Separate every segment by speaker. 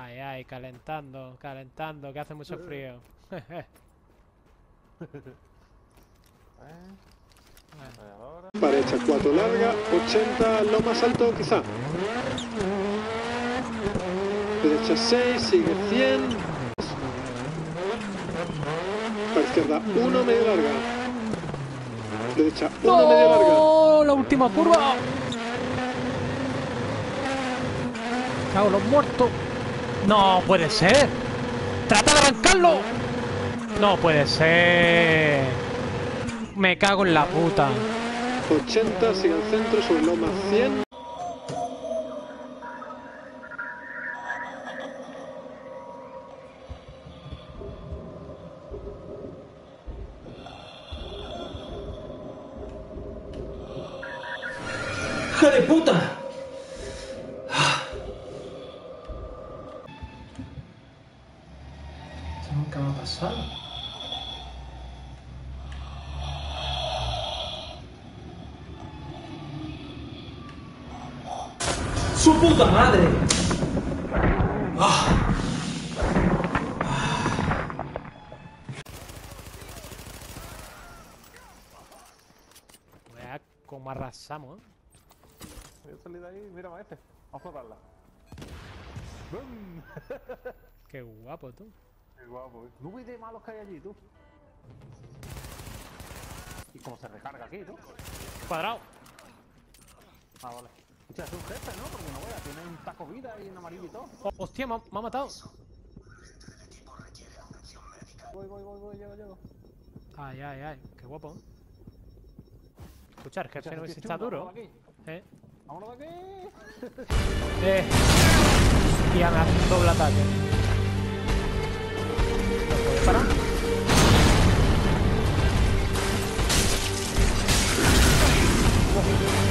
Speaker 1: Ay, ay, calentando, calentando, que hace mucho frío.
Speaker 2: Derecha 4 larga, 80 lo más alto quizá. Derecha 6, sigue 100. Para izquierda 1 medio larga. Derecha 1 medio larga.
Speaker 1: ¡No! La última curva. Cago los muertos. No puede ser. Trata de arrancarlo. No puede ser. Me cago en la puta.
Speaker 2: 80, sigue al centro, sobre loma 100.
Speaker 3: ¡Hija de puta!
Speaker 1: Vea cómo arrasamos, ¿eh?
Speaker 4: Voy a salir de ahí, mira a este. Vamos a flotarla. ¡Bum!
Speaker 1: Qué guapo, tú.
Speaker 4: Qué guapo, ¿eh? No de malos que hay allí, tú. Y cómo se recarga aquí, tú.
Speaker 1: Cuadrado.
Speaker 4: Ah, vale. Hostia, es un jefe, ¿no? Porque no veas, tiene un taco vida y un amarillo y todo.
Speaker 1: Oh, hostia, me ha, me ha matado.
Speaker 4: Voy, voy, voy, voy, llego, llego.
Speaker 1: Ay, ay, ay. Qué guapo. ¿eh? Escucha, el jefe no si está duro.
Speaker 4: vámonos de aquí.
Speaker 1: ¿Eh?
Speaker 4: ¡Vámonos de aquí!
Speaker 1: Eh. Hostia, me hace doble ataque. ¿Lo parar? Oh.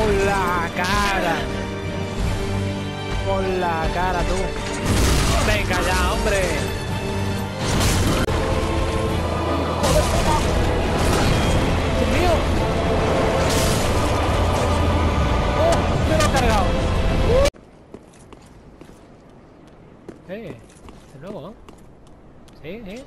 Speaker 1: ¡Por la cara! ¡Por la cara, tú! ¡Venga ya, hombre! ¡Dios mío! ¡Oh! ¡Me lo ha cargado! ¡Eh! De nuevo, ¿no? Sí, sí.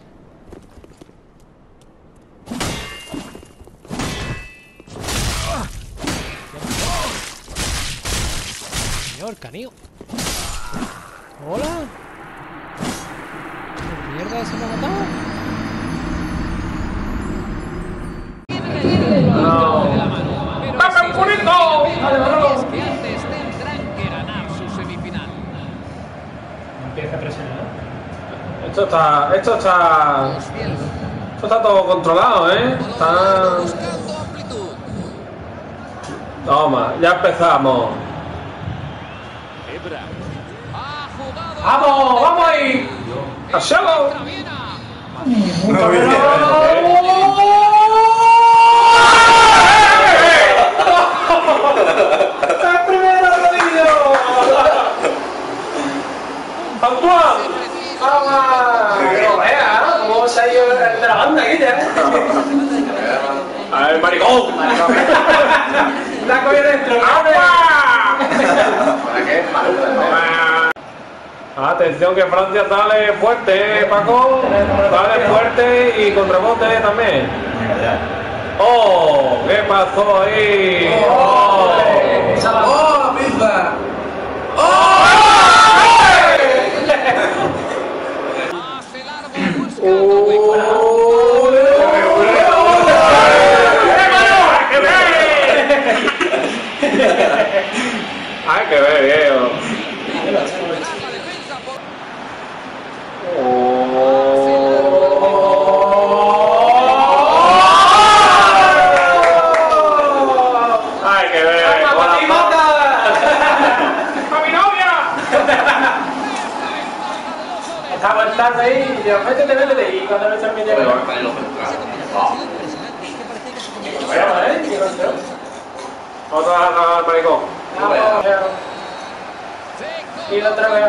Speaker 1: Señor, canío. Hola. ¿Qué mierda se me ha matado?
Speaker 5: ¡Papa Purito! Es que antes tendrán que ganar su semifinal.
Speaker 3: Empieza a presionar.
Speaker 6: Esto está, esto está, esto está todo controlado, ¿eh? Está...
Speaker 5: Buscando amplitud.
Speaker 6: Toma, ya empezamos.
Speaker 5: Ebra. Ha jugado.
Speaker 6: ¡Vamos, vamos ahí! ¡Hacelo!
Speaker 5: Viena.
Speaker 6: ¡El primero rodillo! ¡Antoine! ¡Vamos! ¡Que lo vea! ¿Cómo se ha ido el de la banda aquí, eh? ¡A ver, maricón! ¡La coño dentro! ¿Para qué? Atención que Francia sale fuerte, ¿eh, Paco. Sale fuerte y con rebote también. ¡Oh! ¿Qué pasó ahí? ¡Oh!
Speaker 3: ¡Oh,
Speaker 6: media, métete, métete, y cuando
Speaker 7: metes
Speaker 6: media... Bueno, para el Otra al maricón. Y otra vez.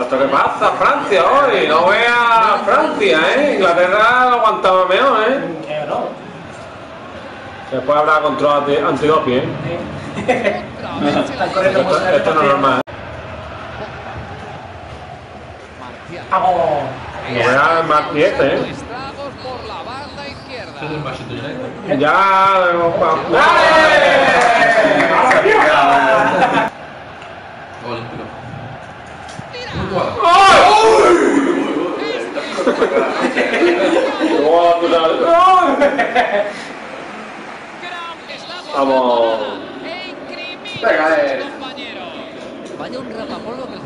Speaker 6: Esto que pasa, Francia hoy, no vea Francia, ¿eh? Inglaterra lo aguantaba mejor, ¿eh? eh Después habrá control antidoping, ¿eh? Esto no es normal.
Speaker 1: ¡Vamos!
Speaker 6: Real Madrid, ¿eh? Ya lo hemos pasado. Vamos. Venga, eh.
Speaker 3: Vaya un rapapolvo que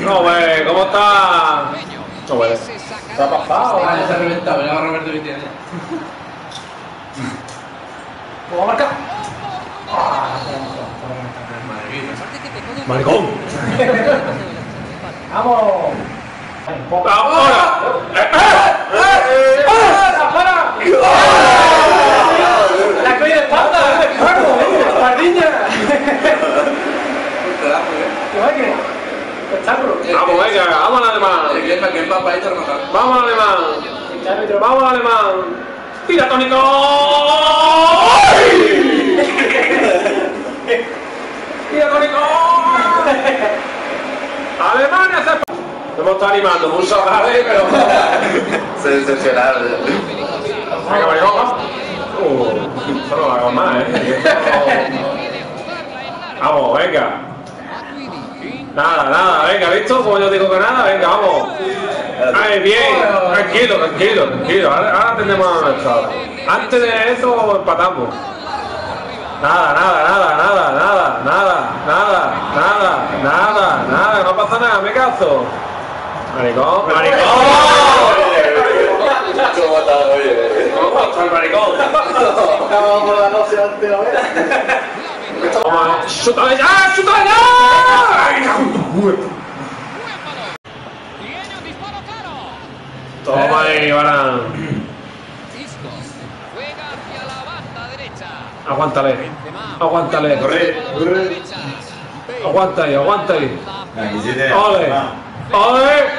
Speaker 6: No, güey, ¿cómo está? No,
Speaker 3: güey.
Speaker 1: Está pasado.
Speaker 7: Ah,
Speaker 3: se
Speaker 7: ha reventado, va Roberto
Speaker 1: ¿Cómo marca?
Speaker 6: Maricón.
Speaker 1: Vamos.
Speaker 6: ¡Ahora!
Speaker 7: ¡Eh,
Speaker 1: eh, eh! Espectáculo.
Speaker 6: Vamos, venga, vamos al alemán.
Speaker 7: Está.
Speaker 6: Vamos al alemán. Vamos al alemán. ¡Tira, tónico! ¡Tira, tónico! Alemania se... Hemos estado animando mucho, ¿vale? Pero...
Speaker 7: Se decepcionaron.
Speaker 6: Venga, maricón, vamos. Uh, solo lo hago más, ¿eh? Vamos, venga. Nada, nada, venga, ¿visto? Como yo digo que nada, venga, vamos. Ay, bien, tranquilo, tranquilo, tranquilo. Ahora, ahora tenemos a nuestro. Antes de eso empatamos. Nada, nada, nada, nada, nada, nada, nada, nada, nada, nada, no pasa nada, me caso. Maricón, maricón.
Speaker 7: ¿Cómo está, oye?
Speaker 6: ¿Cómo está el maricón?
Speaker 7: Por la noche antes, a
Speaker 6: ¡Shoot a
Speaker 3: ella! ¡Shoot a ella!
Speaker 6: Toma ahí, Barán. Aguántale. Aguántale.
Speaker 7: Corre, corre.
Speaker 6: Aguanta ahí, aguanta ahí. ¡Ole! ¡Ole!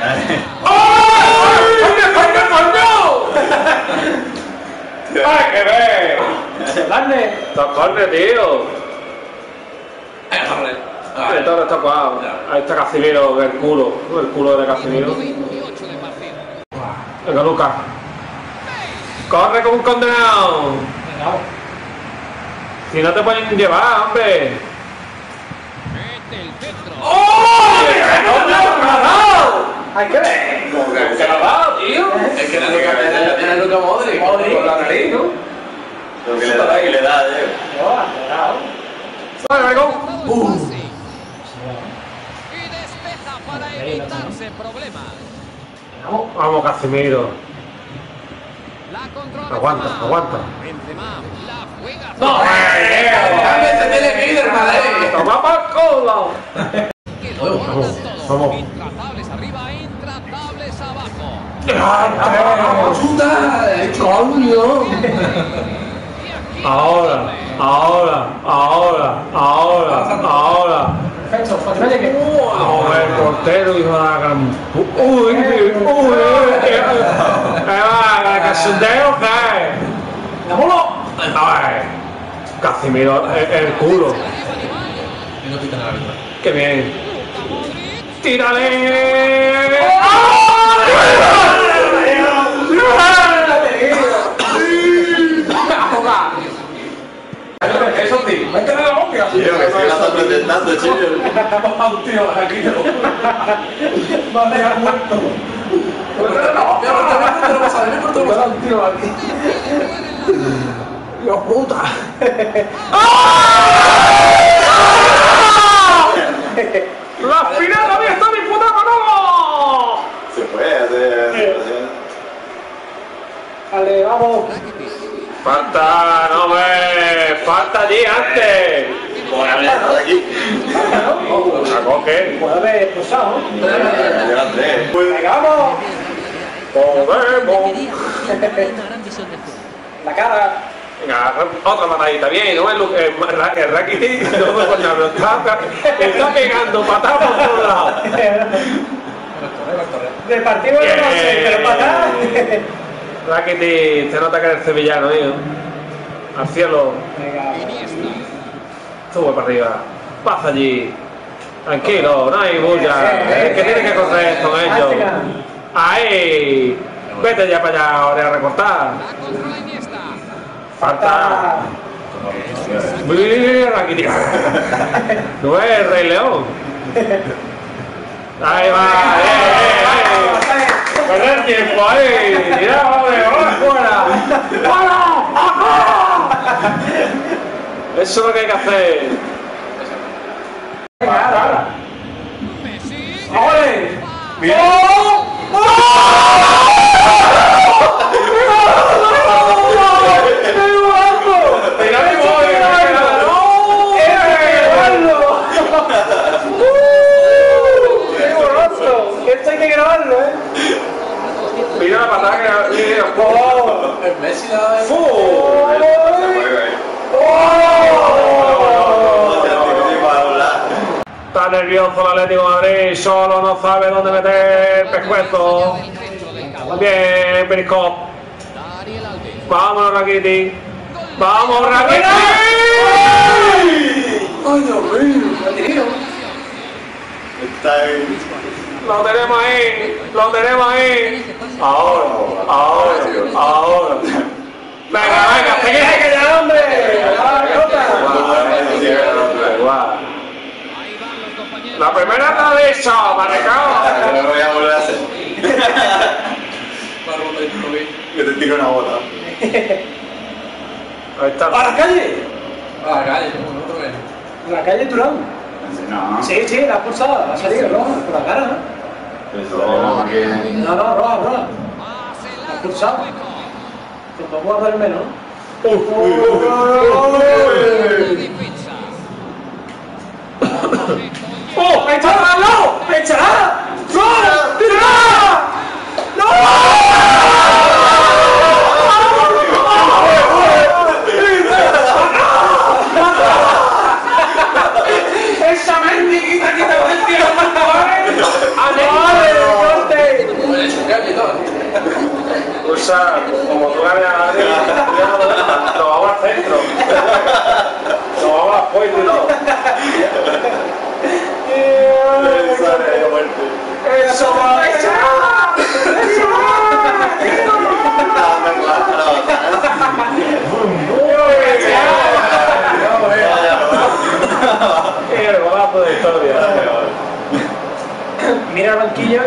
Speaker 6: Tío! El toro está jugado. Ahí está Casimiro, el culo. El culo de Casimiro.
Speaker 3: 28 de partido.
Speaker 6: Venga, Lucas. ¡Corre como un condenado! Si no te pueden llevar, hombre. ¡Oh!
Speaker 1: ¡Hay que ver!
Speaker 7: Que-
Speaker 6: ¿Qué ha dado, tío?
Speaker 7: Es que la Luca, Luca Modric.
Speaker 6: Con la nariz, ¿no?
Speaker 7: Lo que le da, que le da.
Speaker 1: ¡No, acelerado!
Speaker 6: ¡Vale, maricón!
Speaker 3: Para evitarse problemas.
Speaker 1: ¡Vamos!
Speaker 6: Vamos, Casimiro.
Speaker 3: La controla
Speaker 6: Aguanta,
Speaker 3: Benzema.
Speaker 6: aguanta.
Speaker 3: Benzema la juega.
Speaker 6: ¡No!
Speaker 7: ¡Cámbiate, ir, hermano!
Speaker 6: ¡Toma por Vamos.
Speaker 3: Intratables arriba, intratables abajo.
Speaker 7: ¡Chuta! ¡Eh,
Speaker 6: ¡Coño! Ahora, ahora, ahora, ahora, ahora.
Speaker 1: Perfecto, para que no llegue.
Speaker 6: ¡Oh, el portero, hijo de la gran... pu- ¡Uy! ¡Uy! ¡Eh, va! ¡La. ¡Ay! Casimiro, el, el culo. ¡Qué bien! ¡Tírale!
Speaker 1: Eso, tío. Métele la boca.
Speaker 7: Tío, que sí la está presentando, chico.
Speaker 1: Tío, aquí. Muerto. No un tiro aquí. ¡Dios puta!
Speaker 6: ¡La final había estado disputada, no!
Speaker 7: Se puede hacer.
Speaker 1: Vale, vamos.
Speaker 6: Falta, no ve, falta allí antes.
Speaker 7: Voy a ver por aquí.
Speaker 6: La coge.
Speaker 1: Puede haber expulsado. Vamos.
Speaker 6: Podemos.
Speaker 1: La cara.
Speaker 6: Venga, otra patadita, bien, ¿no? El, el, el no me coño, pero está, está pegando patadas por todos lados.
Speaker 1: Del partido no lo sé, pero acá.
Speaker 6: Rakitic, se nota que eres sevillano, tío. Al cielo,
Speaker 1: Venga.
Speaker 6: Sube para arriba. Pasa allí. Tranquilo, no hay bulla. Es que tiene que correr con ellos. ¡Ahí! Vete ya para allá ahora a recortar. Falta. Mira, Rakitic. No es el Rey León. Ahí va, eh, eh. Perder tiempo ahí. Mira, vamos, vamos fuera. ¡Fuera! ¡Ajá! Eso es lo que hay que hacer.
Speaker 1: ¡Ole!
Speaker 6: Mira, ahí voy,
Speaker 1: ¡Qué goloso! Esto hay que grabarlo, ¿eh?
Speaker 6: Mira la patada que mira,
Speaker 1: ¡Oh!
Speaker 7: El Messi la de.
Speaker 6: ¡Fu! Está nervioso el Atlético de Madrid, solo no sabe dónde meter el pescuezo. Bien, Periscop. Vámonos, Rakitic. ¡Vamos, Rakitic!
Speaker 7: Está ahí.
Speaker 6: Lo tenemos ahí, lo tenemos ahí. Ahora, ahora, ahora. Venga, venga, seguid.
Speaker 1: ¡Que ya, hombre! ¡A la pelota!
Speaker 6: Igual. La primera te ha dicho, maricón.
Speaker 7: No lo voy a volver a hacer. Que te tiro una bota.
Speaker 6: Ahí está.
Speaker 1: ¡A la calle!
Speaker 7: Ah, calle, no te ves.
Speaker 1: ¿A la calle Turán?
Speaker 7: No.
Speaker 1: Sí, sí, la ha pulsado, ha salido roja, por la cara,
Speaker 7: Eso, que.
Speaker 1: ¿no? No, no, roja, roja. La ha pulsado. Te menos. ¡Oh! ¡Me echará ¡No! ¡Tira! ¡No! ¡Esa mendiguita que te va el tío! ¡Ale, corte!
Speaker 6: Usa, como tú a centro. A puertas y todo.
Speaker 1: ¡Eso va! ¡Eso va! ¡Eso
Speaker 6: Qué golazo de historia.
Speaker 1: Mira el banquillo.